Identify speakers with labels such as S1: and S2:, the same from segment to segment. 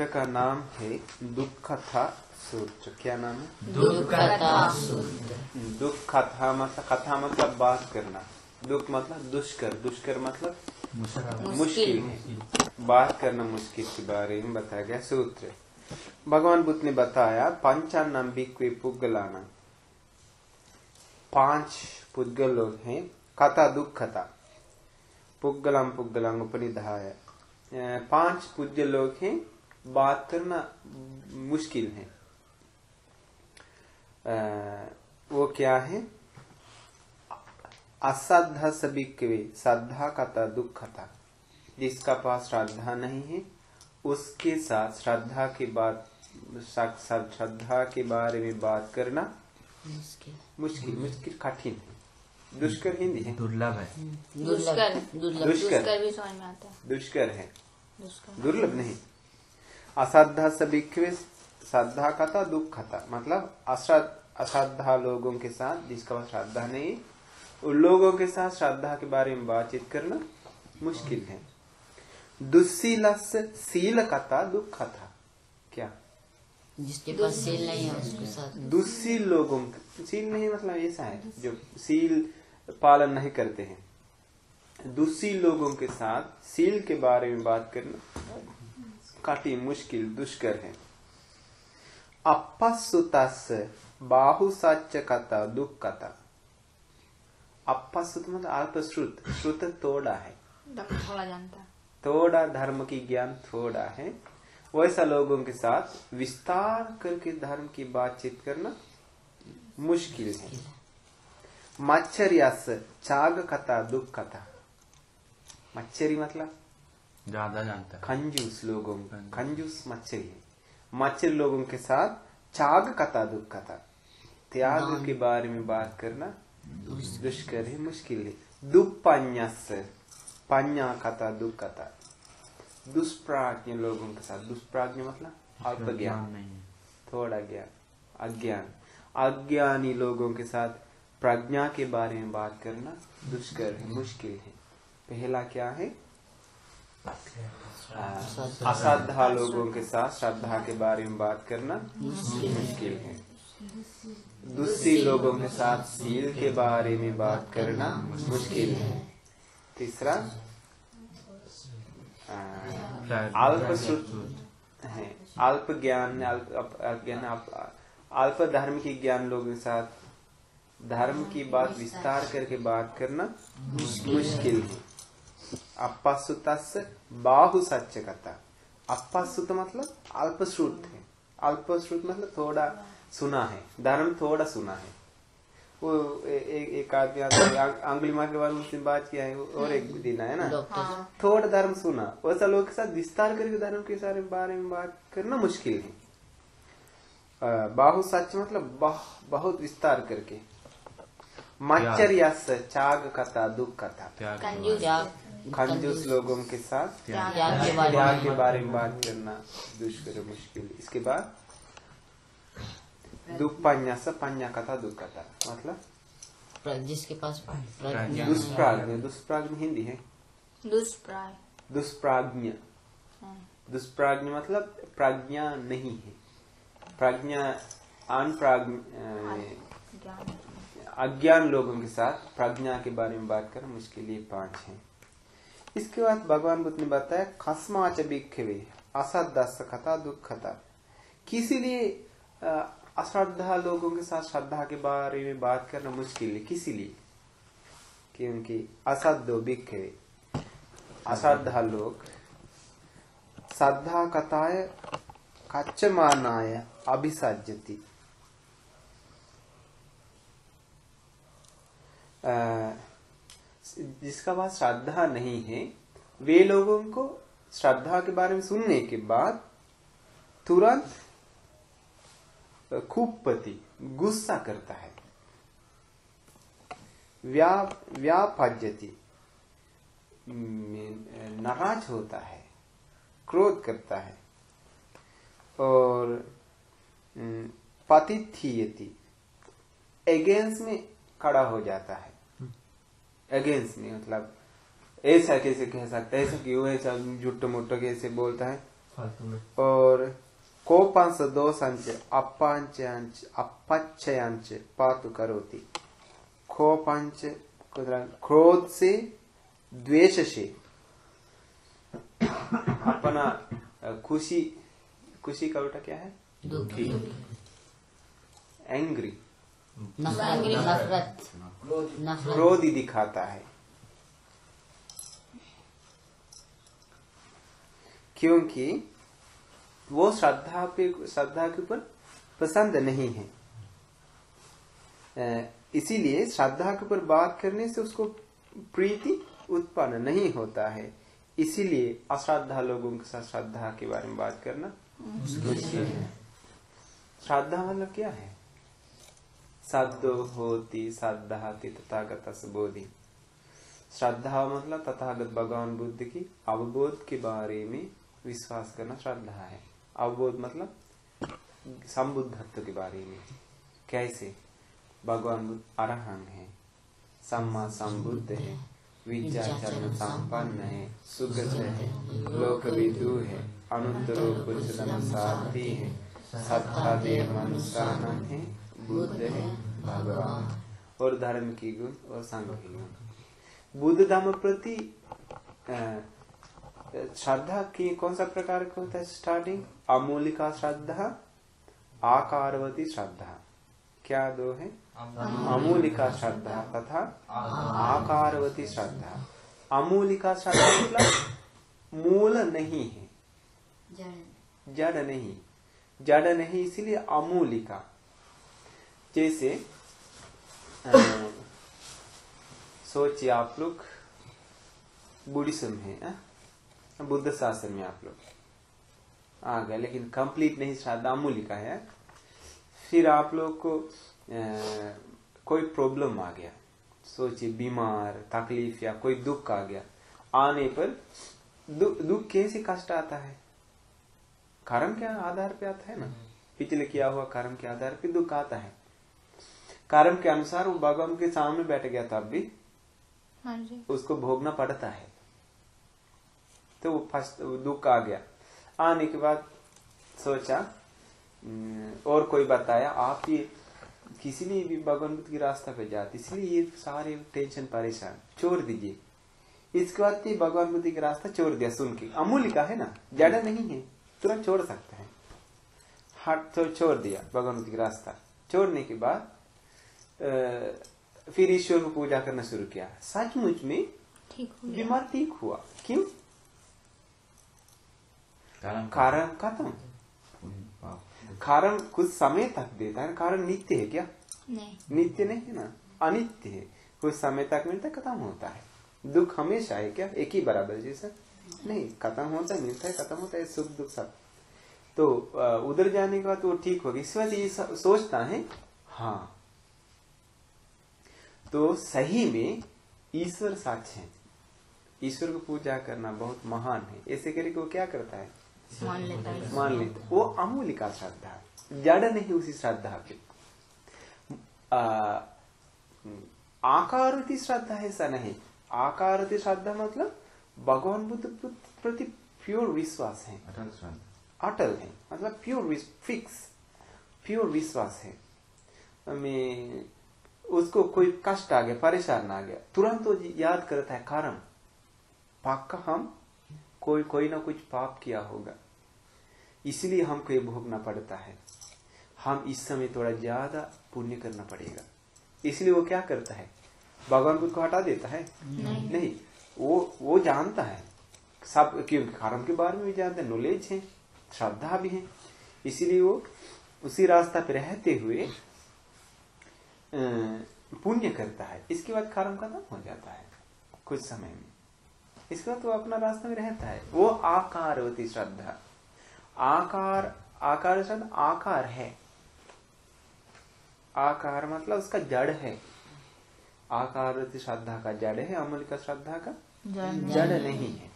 S1: सूत्र का नाम है दुखथा सूत्र। क्या नाम है?
S2: दुर्गता शुद्ध
S1: दुख कथा मतलब कथा मतलब बात करना। दुख मतलब दुष्कर। दुष्कर मतलब मुश्किल है। बात करना मुश्किल के बारे में बताया गया सूत्र। भगवान बुद्ध ने बताया पंचानम बिक्वे पुगलाना। पाँच पुद्गल लोग हैं। कथा दुख कथा पुगलम पुगलम उपनिधाय पाँच पूज्य लोग हैं। बात करना मुश्किल है। अ, वो क्या है? अश्रद्धा सबिकवे श्रद्धा कथा दुख था। जिसका पास श्रद्धा नहीं है उसके साथ श्रद्धा के बाद श्रद्धा के बारे में बात करना
S2: मुश्किल।
S1: मुश्किल मुश्किल कठिन है। दुष्कर हिंदी है।
S3: दुर्लभ है।
S2: दुष्कर
S1: दुष्कर।
S4: दुष्कर भी समझ में आता है।
S1: दुष्कर है। दुर्लभ नहीं। अश्रद्धा सबिकवे श्रद्धा कथा दुख कथा मतलब अश्रद्ध लोगों के साथ जिसका पास श्रद्धा नहीं उन लोगों के साथ श्रद्धा के बारे में बातचीत करना मुश्किल है। दुस्सीलस सील कथा दुख कथा क्या?
S2: जिसके पास सेल नहीं है उसके साथ।
S1: दुस्सील लोगों सील नहीं मतलब ऐसा है जो सील पालन नहीं करते हैं। दूसरी लोगों के साथ सील के बारे में बात करना कठिन मुश्किल दुष्कर है। अपसुतस बाहु सच्च कथा दुख कथा अपसुत मतलब अल्पश्रुत श्रुत श्रुत थोड़ा है।
S4: थोड़ा जानता।
S1: थोड़ा धर्म की ज्ञान थोड़ा है। वैसा लोगों के साथ विस्तार करके धर्म की बातचीत करना मुश्किल है। मच्छरियास चाग कथा दुख कथा मच्छरी मतलब?
S3: ज़्यादा जानता है।
S1: कंजूस लोगों कंजूस मच्छरी मच्छर लोगों के साथ चाग कथा दुख कथा। त्याग के बारे में बात करना दुष्कर है मुश्किल है। दुपन्यास पन्या कथा दुख कथा। दुष्प्राज्ञ लोगों के साथ। दुष्प्राज्ञ मतलब अल्प ज्ञान
S3: नहीं
S1: थोड़ा ज्ञान। अज्ञान। अज्ञानी लोगों के साथ प्रज्ञा के बारे में बात करना दुष्कर है मुश्किल है। पहला क्या है? अश्रद्धा लोगों के साथ, श्रद्धा के बारे में बात करना मुश्किल है। दूसरी लोगों के साथ, सील के बारे में बात करना मुश्किल है। तीसरा अल्प है अल्प ज्ञान अल्प ज्ञान अल्प धर्म की ज्ञान लोगों के साथ, धर्म की बात विस्तार करके बात करना मुश्किल है। अपासुतस बाहु सच्च कथा अपासुत मतलब अल्पश्रुत है अल्पश्रुत मतलब थोड़ा सुना है धर्म थोड़ा सुना है वो ए, ए, एक आदमी आता अंगुली मार के बाद उसने बात किया है और एक दिन है ना थोड़ा धर्म सुना वैसा लोग के साथ विस्तार करके धर्म के सारे बारे में बात करना मुश्किल है बाहु सच मतलब बह- बहुत विस्तार करके मच्छरियास चाग कथा दुख कथा
S4: कंजूस
S1: लोगों के साथ
S2: त्याग के बारे में
S1: बात करना। दुष्कर मुश्किल। इसके बाद दुपन्यास पन्या कथा दुख कथा मतलब
S2: जिसके पास प्रज्ञा।
S1: दुष्प्राज्ञ। दुष्प्राज्ञ हिंदी है।
S4: दुष्प्राय
S1: दुष्प्राज्ञ।
S4: हाँ।
S1: दुष्प्राज्ञ मतलब प्राज्ञा नहीं है। प्राज्ञा अनप्राज्ञ अज्ञान। लोगों के साथ प्रज्ञा के बारे में बात कर मुश्किल ये पाँच है। इसके बाद भगवान बुद्ध ने बताया खसमाच भिक्षवे असदस कथा दुख कथा किसी लिए अ, अश्रद्धा लोगों के साथ श्रद्धा के बारे में बात करना मुश्किल है किसी लिए क्योंकि असदो भिक्षवे अश्रद्धा लोग श्रद्धा कथाएँ कच्चमानाय अ, जिसका पास श्रद्धा नहीं है, वे लोगों को श्रद्धा के बारे में सुनने के बाद तुरंत खूबपति गुस्सा करता है। व्या नाराज़ होता है, क्रोध करता है और पतिथीयति अगेंस्ट में खड़ा हो जाता है। अगेंस्ट में मतलब ऐसा कैसे कह सकता है? ऐसा क्यों ऐसा जुट्टो मुट्टो कैसे बोलता है?
S5: फालतू में।
S1: और कोपांश दोषांच अपांचांच अपच्छयांच पातु करोति। कोपांच क्रोध से द्वेष से अपना खुशी खुशी का उल्टा क्या है?
S2: दुखी।
S1: एंग्री
S2: नफरत
S1: क्रोध। ही दिखाता है। क्योंकि वो श्रद्धा पे श्रद्धा के ऊपर पसंद नहीं है। इसीलिए श्रद्धा के ऊपर बात करने से उसको प्रीति उत्पन्न नहीं होता है। इसीलिए अश्रद्धा लोगों के साथ श्रद्धा के बारे में बात करना। मुश्किल है श्रद्धा मतलब क्या है? सद्दो होती श्रद्धा तथागत बोधि। श्रद्धा मतलब तथागत भगवान बुद्ध की अवबोध के बारे में विश्वास करना श्रद्धा है। अवबोध मतलब संबुद्धत्व के बारे में। कैसे? भगवान बुद्ध अरहंग है, सम्मा संबुद्ध है विद्याचरण संपन्न है, सुगत है, लोक विदु है, अनुत्तरो सारथी है, सत्ता देव मनुष्यानंद है बुद्ध है भगवान। और धर्म की गुण और संघ की गुण। बुद्ध धर्म प्रति श्रद्धा की कौन सा प्रकार का होता है स्टार्टिंग अमूलिका श्रद्धा आकारवती श्रद्धा। क्या दो है? अमूलिका श्रद्धा। तथा आकारवती श्रद्धा। अमूलिका श्रद्धा मतलब मूल नहीं है। जड़ नहीं। जड़ नहीं इसीलिए अमूलिका। जैसे सोचिए आप लोग बुद्धिज्म है? बुद्ध शास्त्र में आप लोग। आ गए लेकिन कंप्लीट नहीं श्रद्धा अमूलिका है। फिर आप लोग को अ, कोई प्रॉब्लम आ गया। सोचिए बीमार तकलीफ़ या कोई दुख आ गया। आने पर दु, दुख कैसे कष्ट आता है? कर्म के आधार पे आता है ना? पिछले किया हुआ कर्म के आधार पे दुख आता है। कर्म के अनुसार वो भगवान के सामने बैठ गया तब भी
S4: हाँ जी।
S1: उसको भोगना पड़ता है। तो वो फ़र्स्ट दुख आ गया। आने के बाद सोचा "हम्म, और कोई बताया आप ये किसी ने भी भगवान बुद्ध की रास्ता पे जाते इसलिए ये सारे टेंशन परेशान छोड़ दीजिए। इसके बाद ये भगवान बुद्ध की रास्ता छोड़ दिया सुन के। अमूल्य का है ना? ज़्यादा नहीं है। तुरंत छोड़ सकता है। हट तो छोड़ दिया भगवान बुद्ध की रास्ता। छोड़ने के बाद फिर ईश्वर को पूजा करना शुरू किया। सचमुच में
S4: ठीक
S1: बीमार ठीक हुआ। क्यों?
S3: कारण
S1: कारण खत्म। कारण कुछ समय तक देता है। कारण नित्य है क्या?
S4: नहीं।
S1: नित्य नहीं है ना? अनित्य है। कुछ समय तक मिलता है खत्म होता है। दुख हमेशा है क्या? एक ही बराबर जैसा? नहीं खत्म होता है मिलता है खत्म होता है सुख दुख सब। तो उधर जाने के बाद वो ठीक होगी। इस वजह ये सोचता है हाँ तो सही में ईश्वर साक्ष है। ईश्वर को पूजा करना बहुत महान है। ऐसे करके वो क्या करता है?
S2: मान लेता है।
S1: मान लेते वो अमूलिका श्रद्धा जड़ नहीं उसी श्रद्धा पे। आ, आकारती श्रद्धा ऐसा नहीं। आकारती श्रद्धा मतलब भगवान बुद्ध प्रति प्योर विश्वास है।
S3: अटल
S1: अटल है। मतलब प्योर फिक्स प्योर विश्वास है। मैं उसको कोई कष्ट आ गया परेशान आ गया। तुरंत वो याद करता है कारण पक्का हम कोई कोई ना कुछ पाप किया होगा। इसलिए हमको ये भोगना पड़ता है। हम इस समय थोड़ा ज़्यादा पुण्य करना पड़ेगा। इसलिए वो क्या करता है? भगवान बुद्ध को हटा देता है?
S4: नहीं।
S1: नहीं। वो वो जानता है। सब क्योंकि कर्म के बारे में भी जानते हैं नॉलेज है श्रद्धा भी है। इसीलिए वो उसी रास्ता पे रहते हुए पुण्य करता है। इसके बाद कर्म खत्म हो जाता है कुछ समय में। इसके बाद वो अपना रास्ता में रहता है। वो आकारवती श्रद्धा। आकार आकार शब्द आकार है। आकार मतलब उसका जड़ है। आकार श्रद्धा का जड़ है अमल का श्रद्धा का जड़ नहीं है।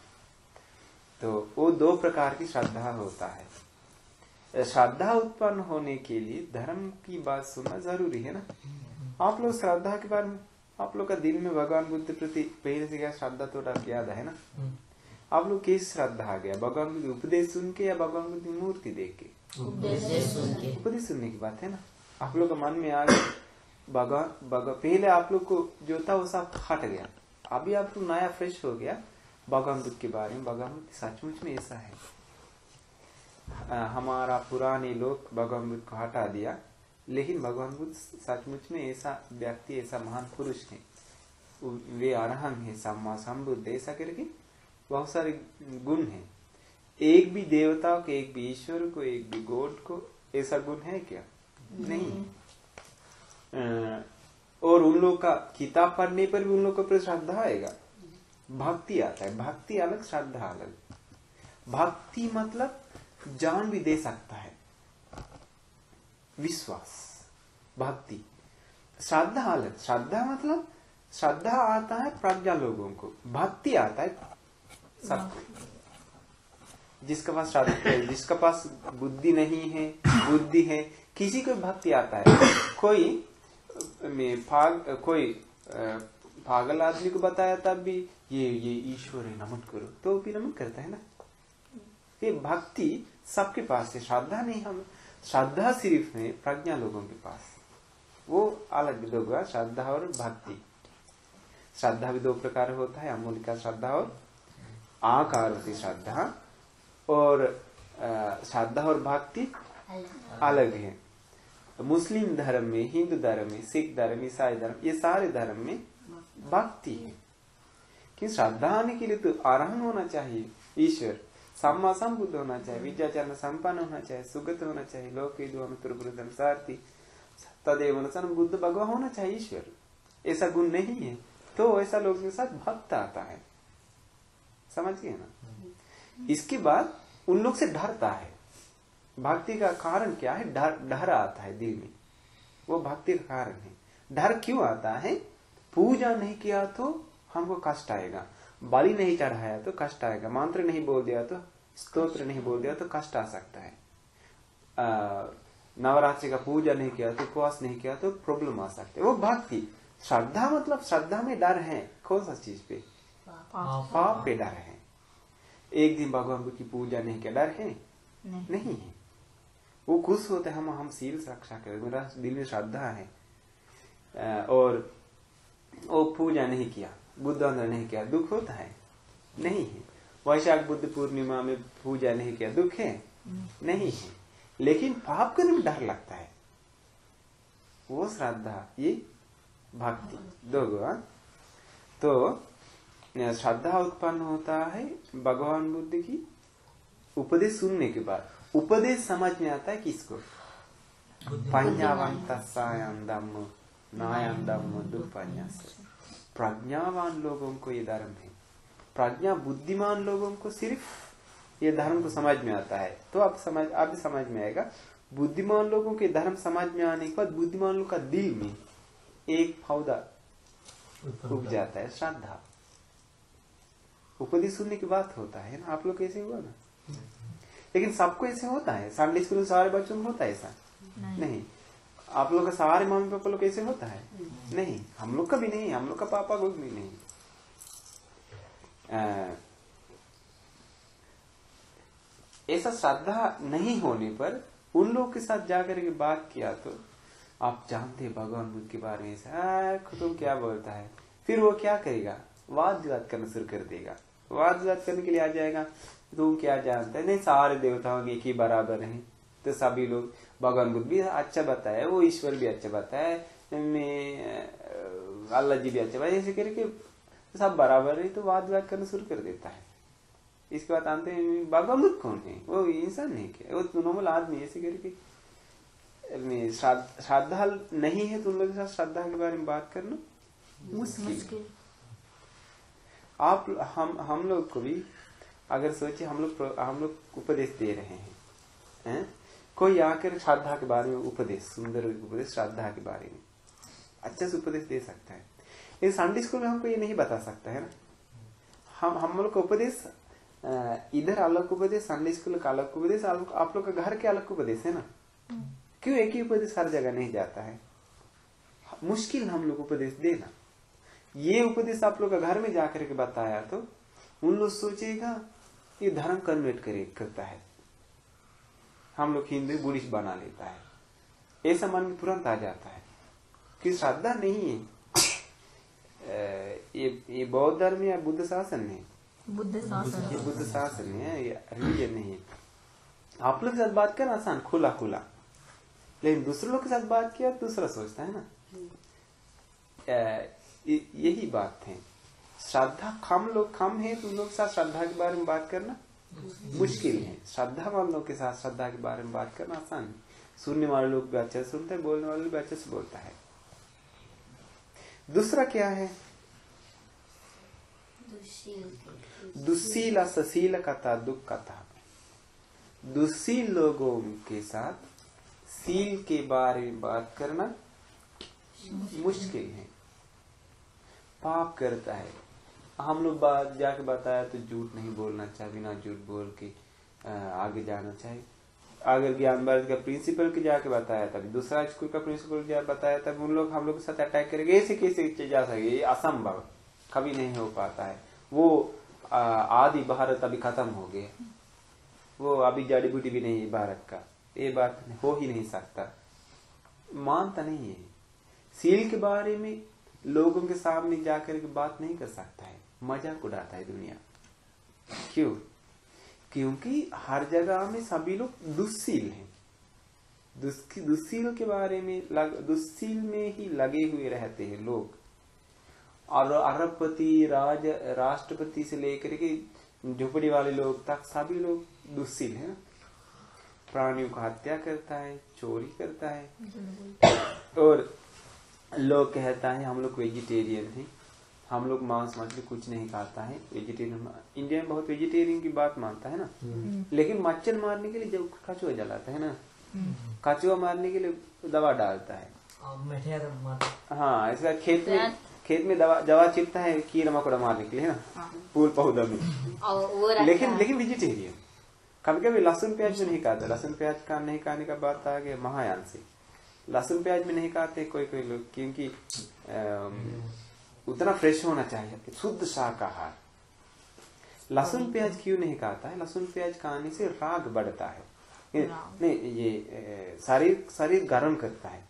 S1: तो वो दो प्रकार की श्रद्धा होता है। श्रद्धा उत्पन्न होने के लिए धर्म की बात सुनना ज़रूरी है ना? आप लोग श्रद्धा के बारे में आप लोग का दिल में भगवान बुद्ध प्रति पहले से क्या श्रद्धा तो याद है ना? आप लोग किस श्रद्धा आ गया? भगवान बुद्ध उपदेश सुन के या भगवान बुद्ध मूर्ति देख के? उपदेश सुनने की बात है ना? आप लोग का मन में आ गया भगवान भगवान पहले आप लोग को जो था वो सब हट गया। अभी आप लोग नया फ्रेश हो गया। भगवान बुद्ध के बारे में भगवान बुद्ध सचमुच में ऐसा है। हमारा पुराने लोग भगवान बुद्ध को हटा दिया। लेकिन भगवान बुद्ध सचमुच में ऐसा व्यक्ति ऐसा महान पुरुष है। वे अरहंग है सम्मा संबुद्ध ऐसा करके बहुत सारे गुण हैं। एक भी देवता को एक भी ईश्वर को एक भी गोड को ऐसा गुण है क्या? नहीं। और उन लोग का किताब पढ़ने पर भी उन लोग को श्रद्धा आएगा। भक्ति आता है। भक्ति अलग श्रद्धा अलग। भक्ति मतलब जान भी दे सकता है। विश्वास, भक्ति, श्रद्धा अलग श्रद्धा मतलब श्रद्धा आता है प्रज्ञा लोगों को। भक्ति आता है सबको। जिसके पास श्रद्धा जिसका पास बुद्धि नहीं है, बुद्धि है, किसी को भक्ति आता है। कोई, में फाग कोई पागल आदमी को बताया तब भी, ये ये ईश्वर है, नमन करो। तो भी नमन करता है ना। ये भक्ति सबके पास है, श्रद्धा नहीं हम, श्रद्धा सिर्फ़ है प्रज्ञा लोगों के पास। वो अलग दो श्रद्धा और भक्ति। श्रद्धा भी दो प्रकार होता है अमूलिका श्रद्धा और आकार श्रद्धा। और श्रद्धा और भक्ति अलग है। मुस्लिम धर्म में, हिंदू धर्म में, सिख धर्म, ईसाई धर्म, ये सारे धर्म में भक्ति है। कि श्रद्धा आने के लिए तो आराम होना चाहिए, ईश्वर। सम्मा संबुद्ध होना चाहिए विद्याचरण संपन्न होना चाहिए सुगत होना चाहिए लोक सारथी तदेव बुद्ध भगवान होना चाहिए ईश्वर ऐसा गुण नहीं है तो ऐसा लोग के साथ भक्त आता है समझ गए ना इसके बाद उन लोग से डरता है भक्ति का कारण क्या है डर डर आता है दिल में वो भक्ति का कारण है डर क्यों आता है पूजा नहीं किया तो हमको कष्ट आएगा बलि नहीं चढ़ाया तो कष्ट आएगा। मंत्र नहीं बोल दिया तो स्तोत्र नहीं बोल दिया तो कष्ट आ सकता है। नवरात्रि का पूजा नहीं किया तो उपवास नहीं किया तो प्रॉब्लम आ सकते वो भक्ति। श्रद्धा मतलब श्रद्धा में डर है। कौन सा चीज़ पे? पाप। पे डर है। एक दिन भगवान की पूजा नहीं किया डर है? नहीं, नहीं है। वो खुश होते हम हम सील रक्षा करें। मेरा दिल में श्रद्धा है। और वो पूजा नहीं किया। बुद्ध नहीं किया दुख होता है। नहीं है। वैशाख बुद्ध पूर्णिमा में पूजा नहीं किया दुख है। नहीं है। लेकिन पाप करने में डर लगता है। वो श्रद्धा ये भक्ति दो हाँ? तो श्रद्धा उत्पन्न होता है भगवान बुद्ध की उपदेश सुनने के बाद। उपदेश समझ में आता है किसको? प्रज्ञावान लोगों को ये धर्म है प्रज्ञा बुद्धिमान लोगों को सिर्फ़ ये धर्म को समझ में आता है। तो आप समझ आप भी समझ में आएगा। बुद्धिमान लोगों के धर्म समझ में आने के बाद बुद्धिमान लोगों का दिल में एक पौधा उग जाता है श्रद्धा। उपदेश सुनने की बात होता है ना? आप लोग कैसे हुआ ना? लेकिन सबको ऐसे होता है? संडे स्कूल सारे बच्चों में होता है ऐसा? नहीं।, नहीं। आप लोग का सारे मम्मी पापा लोग कैसे होता है? नहीं, हम लोग का भी नहीं, हम लोग का पापा को भी नहीं। ऐसा श्रद्धा नहीं होने पर उन लोग के साथ जाकर के बात किया तो आप जानते भगवान बुद्ध के बारे में तो क्या बोलता है। फिर वो क्या करेगा? वाद विवाद करना शुरू कर देगा। वाद विवाद करने के लिए आ जाएगा। तुम क्या जानते हैं? नहीं, सारे देवताओं एक ही बराबर हैं। तो सभी लोग भगवान बुद्ध भी अच्छा बताया वो ईश्वर भी अच्छा बताया मैं अल्लाह जी भी अच्छा बताया ऐसे करके सब बराबर है तो वाद विवाद करना शुरू कर देता है। इसके बाद आते हैं बाबा मुख कौन है? वो इंसान नहीं क्या? वो नॉर्मल आदमी ऐसे करके। श्रद्धा नहीं है तो उन लोगों के साथ श्रद्धा के बारे में बात करना। मुश्किल
S2: मुश्किल
S1: आप हम हम लोग को भी अगर सोचे हम लोग हम लोग उपदेश दे रहे हैं हैं? कोई आकर श्रद्धा के बारे में उपदेश सुंदर उपदेश श्रद्धा के बारे में। अच्छे से उपदेश दे सकता है। लेकिन संडे स्कूल में हमको ये नहीं बता सकता है ना? हम हम लोग का उपदेश इधर अलग उपदेश संडे स्कूल का अलग उपदेश आप लोग का घर के अलग उपदेश है ना? क्यों एक ही उपदेश हर जगह नहीं जाता है? मुश्किल हम लोग उपदेश देना। ये उपदेश आप लोग का घर में जाकर के बताया तो उन लोग सोचेगा ये धर्म कन्वर्ट करे करता है। हम लोग हिंदू बुद्धिस्ट बना लेता है। ऐसा मन में तुरंत आ जाता है। कि श्रद्धा नहीं है। ये ये बौद्ध धर्म या बुद्ध शासन है?
S2: बुद्ध
S1: ये
S2: शासन
S1: बुद्ध शासन है रिलीजन नहीं है। आप लोग के साथ बात करना आसान खुला खुला। लेकिन दूसरे लोग के साथ बात किया तो दूसरा सोचता है ना। यही बात है। श्रद्धा कम लोग कम है तो उन लोग के साथ श्रद्धा के बारे में बात करना। मुश्किल है। श्रद्धा वालों के साथ श्रद्धा के बारे में बात करना आसान है। सुनने वाले लोग भी अच्छे से सुनते हैं बोलने वाले भी अच्छे से बोलता है। दूसरा क्या है? दुशील। सशील कथा दुख कथा। दुशील लोगों के साथ सील के बारे में बात करना मुश्किल है। पाप करता है। हम लोग बात जाके बताया तो झूठ नहीं बोलना चाहिए, बिना झूठ बोल के आगे जाना चाहिए। अगर ज्ञान भारत का प्रिंसिपल के जाके बताया तब दूसरा स्कूल का प्रिंसिपल जा बताया तब उन लोग हम लोग के साथ अटैक करेंगे, ऐसे कैसे जा सके? ये असंभव, कभी नहीं हो पाता है। वो आदि भारत अभी खत्म हो गया। वो अभी जड़ी बूटी भी नहीं है भारत का। ये बात हो ही नहीं सकता। मानता नहीं है। सील के बारे में लोगों के सामने जाकर के बात नहीं कर सकता है। मज़ाक उड़ाता है दुनिया। क्यों? क्योंकि हर जगह में सभी लोग दुस्सील हैं। दुस्सील के बारे में लग, दुस्सील में ही लगे हुए रहते हैं लोग। और अरबपति राज राष्ट्रपति से लेकर के झुपड़ी वाले लोग तक सभी लोग दुस्सील हैं प्राणियों का हत्या करता है चोरी करता है। और लोग कहता है हम लोग वेजिटेरियन हैं हम लोग मांस मछली कुछ नहीं खाता है वेजिटेरियन इंडिया में बहुत वेजिटेरियन की बात मानता है ना? लेकिन मच्छर मारने के लिए जब कछुआ जलाता है ना कछुआ मारने के लिए दवा डालता है।
S5: तो
S1: हाँ इसका खेत में खेत में दवा दवा चिपता है कीड़ा मकोड़ा मारने के लिए ना? फूल पौधा में। लेकिन लेकिन वेजिटेरियन कभी कभी लहसुन प्याज में नहीं खाता। लहसुन प्याज का नहीं खाने का बात आ गया महायान से। लहसुन प्याज में नहीं खाते कोई कोई लोग क्योंकि उतना फ्रेश होना चाहिए। शुद्ध शाकाहार। लहसुन प्याज क्यों नहीं खाता है? लहसुन प्याज खाने से राग बढ़ता है। नहीं ये शरीर शरीर गर्म करता है।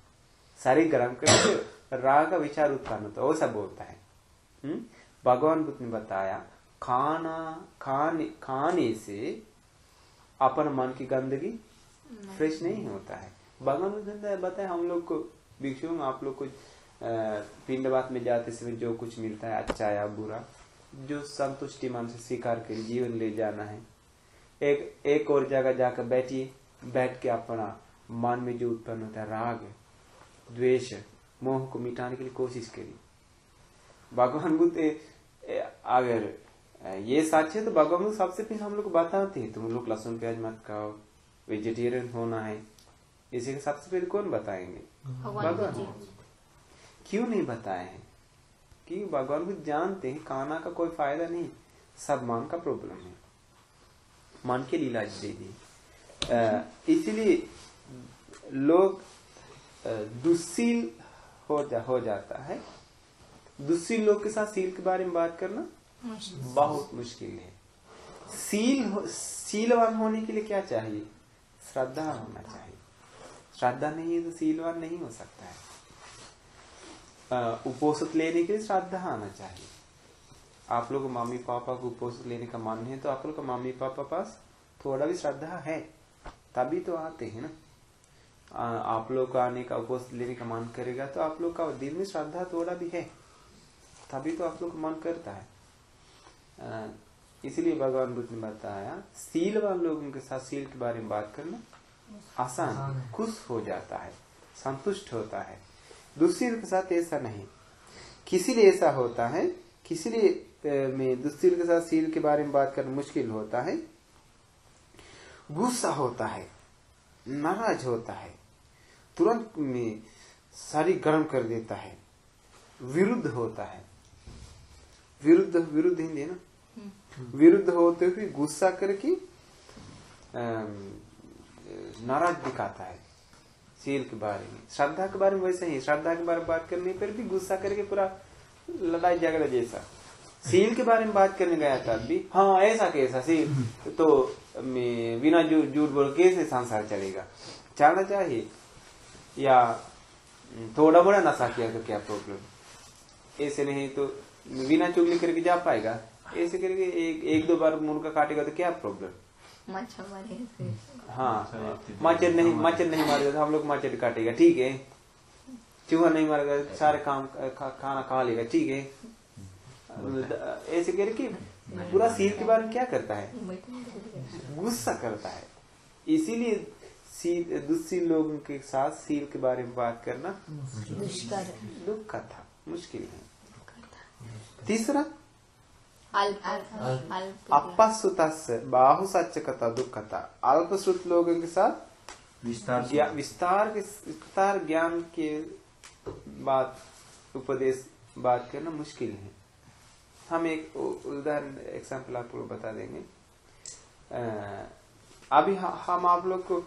S1: शरीर गर्म करके राग का विचार उत्पन्न होता है। वो सब बोलता है। हम्म? भगवान बुद्ध ने बताया खाना खाने खाने से अपन मन की गंदगी फ्रेश नहीं होता है। भगवान बुद्ध ने बताया हम लोग को भिक्षु आप लोग को पिंड बात में जाते समय जो कुछ मिलता है अच्छा या बुरा जो संतुष्टि मन से स्वीकार कर जीवन ले जाना है। एक एक और जगह जाकर बैठिए बैठ के अपना मन में जो उत्पन्न होता है राग द्वेष मोह को मिटाने के लिए कोशिश करिए। भगवान बुद्ध अगर ये सच है तो भगवान बुद्ध सबसे पहले हम लोग को बताते हैं तुम लोग लहसुन प्याज मत खाओ वेजिटेरियन होना है। इसी के सबसे पहले कौन बताएँगे?
S2: भगवान।
S1: क्यों नहीं बताए हैं? क्योंकि भगवान को जानते हैं खाना का कोई फ़ायदा नहीं सब मन का प्रॉब्लम है। मन के लिए इलाज दे दी। इसलिए लोग दुस्सील हो जा हो जाता है। दुस्सील लोग के साथ सील के बारे में बात करना बहुत मुश्किल है। सील हो, सीलवान होने के लिए क्या चाहिए? श्रद्धा होना चाहिए। श्रद्धा नहीं है तो सीलवान नहीं हो सकता है। उपोषित लेने के लिए श्रद्धा आना चाहिए। आप लोग को मम्मी पापा को उपोषित लेने का मन है तो आप लोग का मम्मी पापा पास थोड़ा भी श्रद्धा है तभी तो आते हैं ना। आ, आप लोग का आने का उपोषित लेने का मन करेगा तो आप लोग का दिल में श्रद्धा थोड़ा भी है तभी तो आप लोग को मन करता है। इसलिए भगवान बुद्ध ने बताया सीलवान लोगों के साथ सील के बारे में बात करना आसान खुश हो जाता है संतुष्ट होता है। दुस्सील के साथ ऐसा नहीं। किसी लिए ऐसा होता है किसी लिए में दूसरी के साथ सील के बारे में बात करना मुश्किल होता है। गुस्सा होता है नाराज़ होता है तुरंत में सारी गर्म कर देता है विरुद्ध होता है। विरुद्ध विरुद्ध हिंदी है ना? विरुद्ध होते हुए गुस्सा करके नाराज़ दिखाता है। सील के बारे में। श्रद्धा के बारे में वैसे ही श्रद्धा के बारे में बात करने पर भी गुस्सा करके पूरा लड़ाई झगड़ा जैसा। सील के बारे में बात करने गया था अभी। हाँ ऐसा कैसा सील? तो बिना झूठ बोल कैसे संसार चलेगा? चलना चाहिए। या थोड़ा बड़ा नशा किया तो क्या प्रॉब्लम ऐसे नहीं तो बिना चुगली करके जा पाएगा। ऐसे करके एक एक दो बार मुर्गा काटेगा तो क्या प्रॉब्लम
S2: मच्छर
S1: हाँ मच्छर नहीं मच्छर नहीं मारेगा तो हम लोग मच्छर काटेगा ठीक है। चूहा नहीं मारेगा सारे काम खा, खाना खा लेगा ठीक है। ऐसे करके पूरा सील के बारे में क्या करता है? गुस्सा करता है। इसीलिए सील दुस्सील लोगों के साथ सील के बारे में बात करना
S2: दुष्कर
S1: दुख का था मुश्किल है। तीसरा?
S2: अल्प अल्प
S1: अपसुतस बाहुसच्च कथा दुखता अल्पश्रुत लोगों के साथ
S3: विस्तार
S1: विस्तार के विस्तार ज्ञान के बात उपदेश बात करना मुश्किल है हम एक उदाहरण एग्ज़ाम्पल आपको बता देंगे अभी ह- हम आप लोग को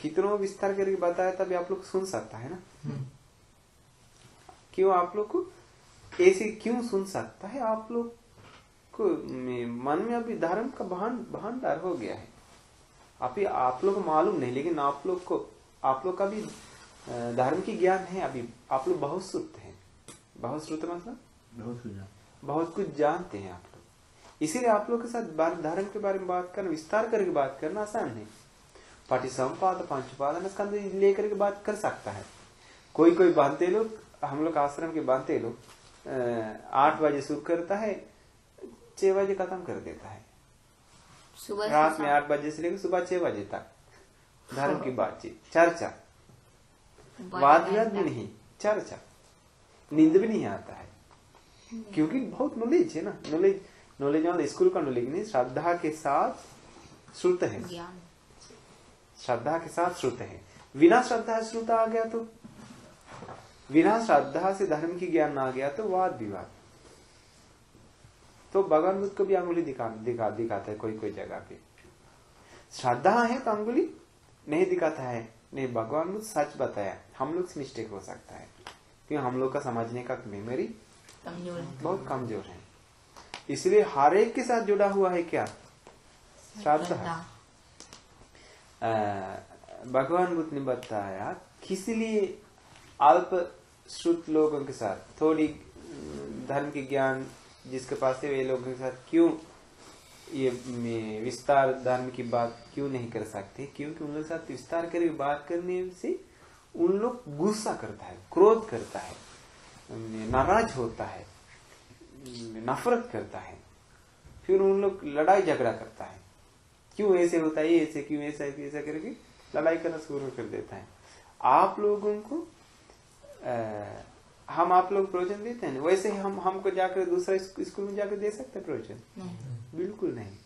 S1: कितनों विस्तार करके बताया तभी आप लोग सुन सकता है ना क्यों आप लोग को ऐसे क्यों सुन सकता है आप लोग मन में अभी धर्म का भान भंडार हो गया है। अभी आप लोग को मालूम नहीं लेकिन आप लोग को आप लोग का भी धर्म की ज्ञान है अभी। आप लोग बहुत श्रुत हैं। बहुत श्रुत मतलब?
S3: बहुत सुझाव
S1: बहुत कुछ जानते हैं आप लोग। इसीलिए आप लोग के साथ धर्म के बारे में बात करना विस्तार करके बात करना आसान है। पाटिसंपाद पंचपादन स्कंद लेकर के बात कर सकता है। कोई कोई बांधते लोग हम लोग आश्रम के बांधते लोग आठ बजे शुरू करता है छह बजे खत्म कर देता है।
S2: सुबह
S1: रात में आठ बजे से लेकर सुबह छह बजे तक। धर्म की बातचीत चर्चा। वाद विवाद भी नहीं चर्चा। नींद भी नहीं आता है। क्योंकि बहुत नॉलेज है ना। नॉलेज नॉलेज वाला स्कूल का नॉलेज नहीं श्रद्धा के साथ श्रुत है। श्रद्धा के साथ श्रुत है। बिना श्रद्धा श्रुत आ गया तो बिना श्रद्धा से धर्म की ज्ञान आ गया तो वाद विवाद। तो भगवान बुद्ध को भी अंगुली दिखा दिखा दिखाता है कोई कोई जगह पे। श्रद्धा है तो अंगुली नहीं दिखाता है। नहीं भगवान बुद्ध सच बताया हम लोग से मिस्टेक हो सकता है। क्योंकि हम लोग का समझने का मेमोरी बहुत कमज़ोर है। इसलिए हर एक के साथ जुड़ा हुआ है क्या? श्रद्धा। भगवान बुद्ध ने बताया किस लिए अल्प श्रुत लोगों के साथ थोड़ी धर्म के ज्ञान जिसके पास है वे लोगों के साथ क्यों ये विस्तार धर्म की बात क्यों नहीं कर सकते? क्योंकि उन लोग के साथ विस्तार करके बात करने से उन लोग गुस्सा करता है क्रोध करता है नाराज़ होता है नफरत करता है फिर उन लोग लड़ाई झगड़ा करता है। क्यों ऐसे होता है ऐसे क्यों ऐसा ऐसा करके लड़ाई करना शुरू कर देता है। आप लोगों को अ, हम आप लोग प्रवचन देते हैं वैसे ही हम हमको जाकर दूसरा स्कूल में जाकर दे सकते हैं प्रवचन? बिल्कुल नहीं।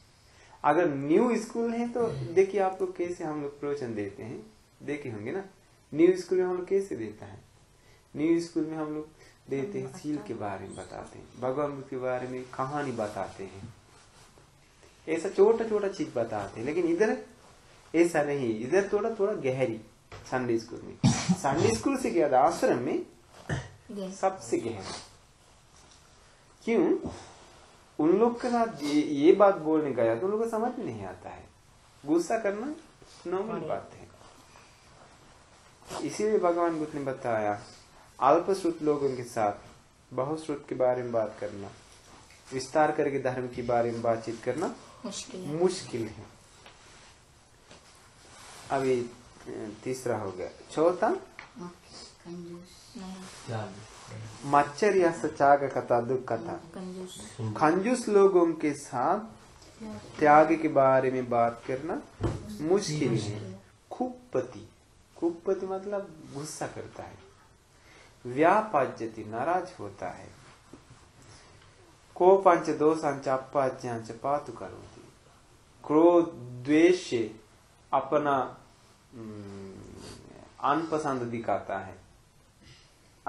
S1: अगर न्यू स्कूल है तो देखिए आप लोग कैसे हम लोग प्रवचन देते हैं देखे होंगे ना? न्यू स्कूल में हम लोग कैसे देता है? न्यू स्कूल में हम लोग देते हैं सील के बारे में बताते हैं भगवान के बारे में कहानी बताते हैं। ऐसा छोटा छोटा चीज़ बताते हैं लेकिन इधर ऐसा नहीं इधर थोड़ा थोड़ा गहरी संडे स्कूल में। संडे स्कूल से ज़्यादा आश्रम में सबसे गहरा क्यों? उन लोग के साथ ये, ये बात बोलने गया तो उन लोग को समझ में नहीं आता है। गुस्सा करना नॉर्मल बात है। इसीलिए भगवान बुद्ध ने बताया अल्प श्रुत लोगों के साथ बहुत श्रुत के बारे में बात करना विस्तार करके धर्म के बारे में बातचीत करना
S2: मुश्किल है।
S1: मुश्किल है। अभी तीसरा हो गया। चौथा
S2: कंजूस या
S5: त्याग
S1: मच्छर चाग कथा दुख कथा
S2: कंजूस
S1: लोगों के साथ त्याग के बारे में बात करना मुश्किल है। खूबपति खूबपति मतलब गुस्सा करता है व्यापाज्यति नाराज़ होता है। कोपांच दोषांच अपाज्यांच पातु करोति। क्रोध द्वेष अपना अनपसंद दिखाता है।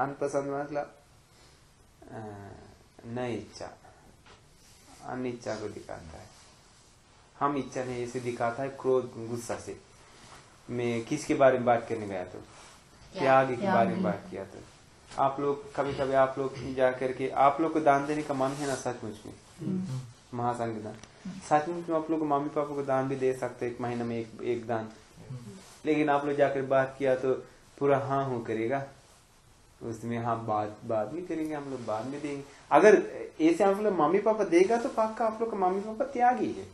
S1: अनपसंद मतलब न इच्छा अनिच्छा को दिखाता है। हम इच्छा नहीं ऐसे दिखाता है क्रोध गुस्सा से। मैं किसके बारे में बात करने गया तो त्याग के बारे में बात किया तो आप लोग कभी कभी आप लोग जा करके आप लोग को दान देने का मन है ना सचमुच में? महासंघ दान सचमुच में आप लोग मम्मी पापा को दान भी दे सकते एक महीने में एक एक दान। लेकिन आप लोग जाकर बात किया तो पूरा हाँ हूँ करेगा। उसमें हाँ बात बाद में करेंगे हम लोग बाद में देंगे। अगर ऐसे आप लोग मम्मी पापा देगा तो पक्का आप लोग का मम्मी पापा त्यागी है।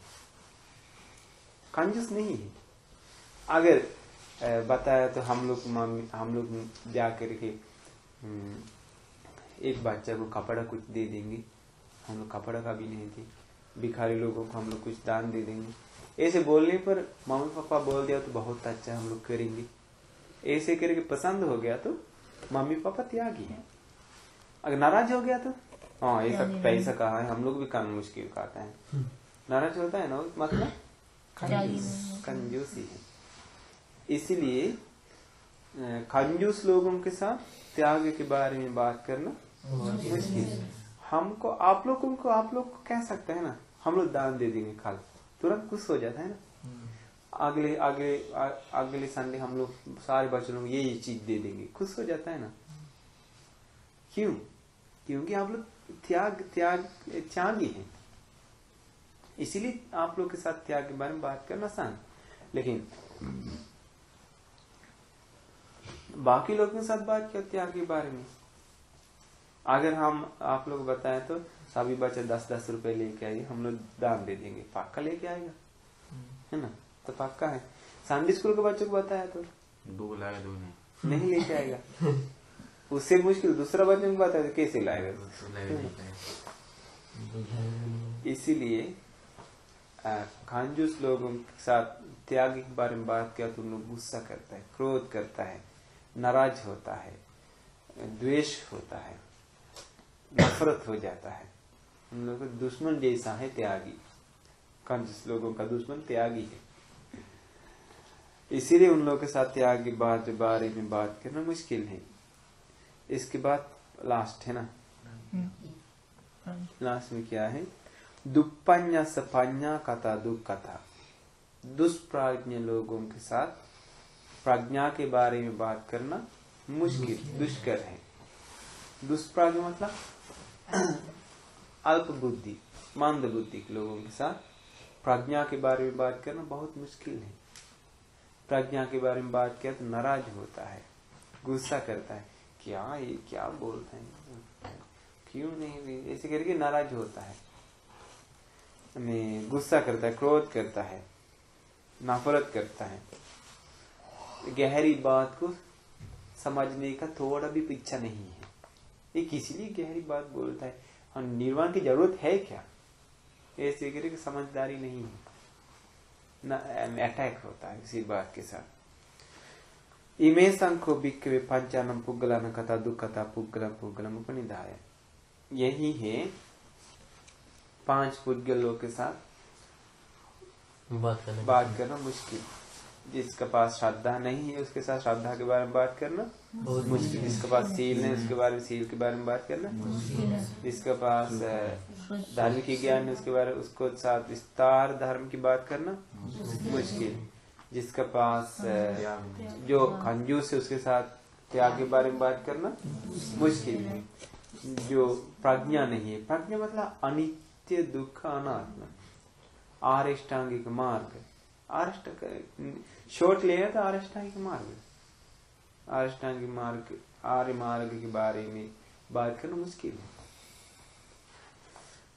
S1: कंजूस नहीं है। अगर बताया तो हम लोग मम्मी हम लोग जा करके हम्म, एक बच्चा को कपड़ा कुछ दे देंगे। हम लोग कपड़ा का भी नहीं थे। भिखारी लोगों को हम लोग कुछ दान दे देंगे। ऐसे बोलने पर मम्मी पापा बोल दिया तो बहुत अच्छा हम लोग करेंगे। ऐसे करके पसंद हो गया तो मम्मी पापा त्यागी है। अगर नाराज़ हो गया तो? हाँ ऐसा पैसा कहा है हम लोग भी कान मुश्किल कहते हैं। नाराज़ होता है ना मतलब? कंजूसी। है। इसीलिए कंजूस लोगों के साथ त्याग के बारे में बात करना मुश्किल है। हमको आप लोगों को आप लोग को कह सकते हैं ना हम लोग दान दे देंगे खाल। तुरंत खुश हो जाता है ना? अगले अगले अगले संडे हम लोग सारे बच्चों को ये ये चीज़ दे देंगे। खुश हो जाता है ना? क्यों? क्योंकि आप लोग त्याग त्याग त्यागी हैं। इसीलिए आप लोग के साथ त्याग के बारे में बात करना आसान लेकिन बाकी लोगों के साथ बात किया त्याग के बारे में? अगर हम आप लोग बताएँ तो सभी बच्चे दस दस रुपए लेके आइए हम लोग दान दे देंगे। पक्का लेके आएगा। है ना? तो पक्का है? संडे स्कूल के बच्चों को बताया तो।
S3: दो लाए दो नहीं।
S1: नहीं लेके आएगा। उससे मुश्किल दूसरा बच्चों को बताया तो कैसे लाएगा? इसीलिए कंजूस लोगों के साथ त्याग के बारे में बात किया तो लोग गुस्सा करता है क्रोध करता है नाराज़ होता है द्वेष होता है नफरत हो जाता है। उन लोगों का दुश्मन जैसा है त्यागी। कंजूस लोगों का दुश्मन त्यागी है। इसीलिए उन लोगों के साथ त्याग के बात बारे में बात करना मुश्किल है। इसके बाद लास्ट है ना? लास्ट में क्या है? दुप्पन्या सपन्या कथा दुख कथा। दुष्प्राज्ञ लोगों के साथ प्रज्ञा के बारे में बात करना मुश्किल दुष्कर है। दुष्प्राज्ञ मतलब? अल्प बुद्धि मंद बुद्धि के लोगों के साथ प्रज्ञा के बारे में बात करना बहुत मुश्किल है। प्रज्ञा के बारे में बात किया तो नाराज़ होता है, गुस्सा करता है, क्या ये, क्या बोलते हैं? क्यों नहीं ऐसे करके नाराज़ होता है। गुस्सा करता है, क्रोध करता है, नफरत करता है। गहरी बात को समझने का थोड़ा भी पीछा नहीं है। ये किसी लिए गहरी बात बोलता है? और निर्वाण की ज़रूरत है क्या? ऐसे करके समझदारी नहीं है। अटैक होता है इसी बात के साथ। इमे संखो बिक्वे पंचानम पुगलन कथा दुख कथा पुगलम पुगलम उपनिधाय यही है पाँच पुद्गलों के साथ।
S5: बात करने
S1: बात करना मुश्किल। जिसके पास श्रद्धा नहीं है उसके साथ श्रद्धा के बारे में बात करना
S5: बहुत
S1: मुश्किल जिसके पास सील है उसके बारे में सील के बारे में बात करना। जिसके पास धार्मिक ज्ञान है उसके बारे में उसको साथ विस्तार धर्म की बात करना मुश्किल। जिसके पास जो कंजूस है उसके साथ त्याग के बारे में बात करना मुश्किल है। जो प्रज्ञा नहीं है प्रज्ञा मतलब अनित्य दुख अनात्म। आरिष्टांगिक मार्ग। आरिष्ट शॉर्ट लेना तो आरिष्टांगिक मार्ग। आरिष्टांगिक मार्ग आर्य मार्ग के बारे में बात करना मुश्किल है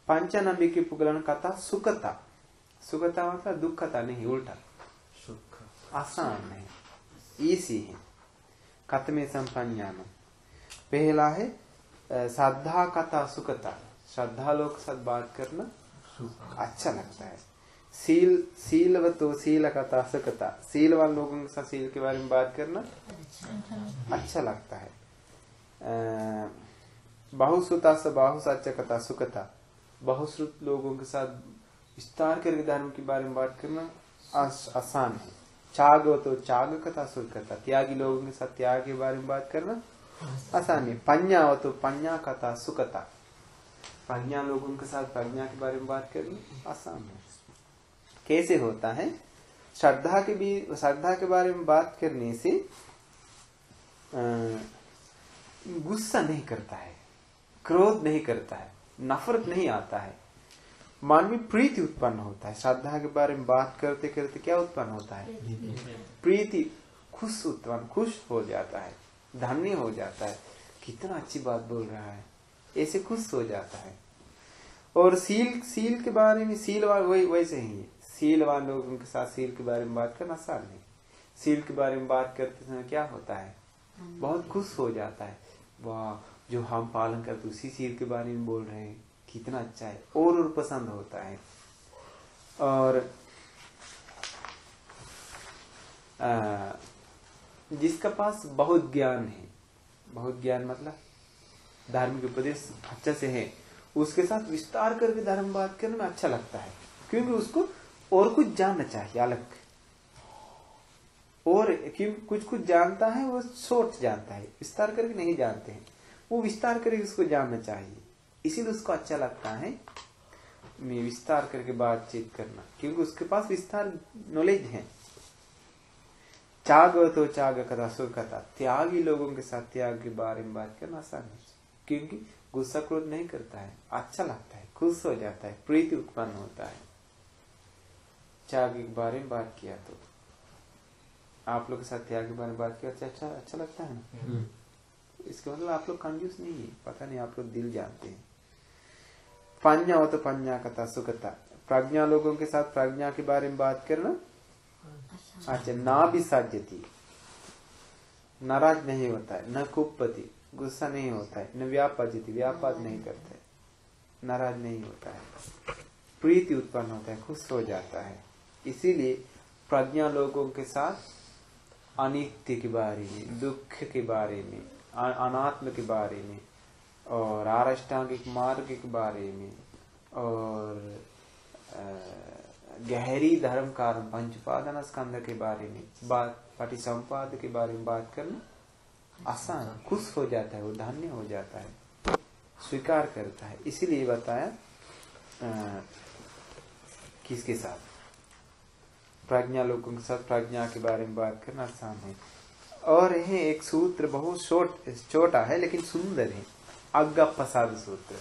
S1: पंचनबी की पुगलन कथा सुखता सुखता मतलब दुखता नहीं उल्टा
S5: सुख
S1: आसान है इसी है कथमे संपन्यानम पहला है अ, श्रद्धा कथा सुकता श्रद्धा लोग के साथ बात करना अच्छा लगता है सील सीलवतो शील कथा सुकता वाले लोगों के साथ सील के बारे में बात करना अच्छा लगता है। बहुश्रुता से बहुसच कथा सुकता। बहुश्रुत लोगों के साथ विस्तार करके धर्म के बारे में बात करना आसान है। चाग तो चाग कथा सुख कथा त्यागी लोगों के साथ त्याग के बारे में बात करना आसान है। पन्या हो तो पन्या कथा सुकता। प्रज्ञा लोगों के साथ प्रज्ञा के बारे में बात करना आसान है। कैसे होता है? श्रद्धा के भी, श्रद्धा के बारे में बात करने से गुस्सा नहीं करता है, क्रोध नहीं करता है, नफरत नहीं आता है। मन में प्रीति उत्पन्न होता है। श्रद्धा के बारे में बात करते करते क्या उत्पन्न होता है? प्रीति खुश उत्पन्न, खुश हो जाता है, धन्य हो जाता है। कितना अच्छी बात बोल रहा है। ऐसे खुश हो जाता है। और सील सील के बारे में वही, वैसे ही है। सीलवान लोगों के साथ सील के बारे में बात करना आसान है सील के बारे में बात करते समय क्या होता है? बहुत खुश हो जाता है। वाह जो हम पालन करते उसी सील के बारे में बोल रहे हैं। कितना अच्छा है। और और पसंद होता है। और आ, जिसका पास बहुत ज्ञान है बहुत ज्ञान मतलब धार्मिक उपदेश अच्छा से है उसके साथ विस्तार करके धर्म बात करने में अच्छा लगता है। क्योंकि उसको और कुछ जानना चाहिए, अलग। और कुछ कुछ जानता है, वो शॉर्ट जानता है, विस्तार करके नहीं जानते हैं। वो विस्तार करके उसको जानना चाहिए। इसीलिए उसको अच्छा लगता है, मैं विस्तार करके बातचीत करना, क्योंकि उसके पास विस्तार नॉलेज है। चाग तो चाग कथा, सुख कथा, त्यागी लोगों के साथ त्याग के बारे में बात करना आसान है। क्योंकि गुस्सा क्रोध नहीं करता है अच्छा लगता है, खुश हो जाता है, प्रीति उत्पन्न होता है। त्याग के बारे में बात किया तो। आप लोग के साथ त्याग के बारे में बात किया अच्छा अच्छा अच्छा लगता है ना?
S5: हम्म,
S1: इसका मतलब आप लोग कंफ्यूज नहीं है। पता नहीं आप लोग दिल जानते हैं। पन्या हो तो पन्या कथा सुकता प्रज्ञा लोगों के साथ प्रज्ञा के बारे में बात करना। अच्छा। ना भी साध्यति नाराज़ नहीं होता है न कुपति गुस्सा नहीं होता है न व्यापाजिति व्यापार नहीं करता। है नाराज़ नहीं होता है। प्रीति उत्पन्न होता है खुश हो जाता है। इसीलिए प्रज्ञा लोगों के साथ अनित्य के बारे में दुख के बारे में अनात्म के बारे में और आरष्टांगिक मार्ग के बारे में और गहरी धर्म कारण पंचपादन स्कंद के बारे में बात पटिसंपाद के बारे में बात करना आसान खुश हो जाता है वो धन्य हो जाता है स्वीकार करता है। इसीलिए बताया अ, किसके साथ? प्रज्ञा लोगों के साथ प्राज्ञा के बारे में बात करना आसान है। और यह एक सूत्र बहुत छोट छोटा है, लेकिन सुंदर है। अग्गा प्रसाद सूत्र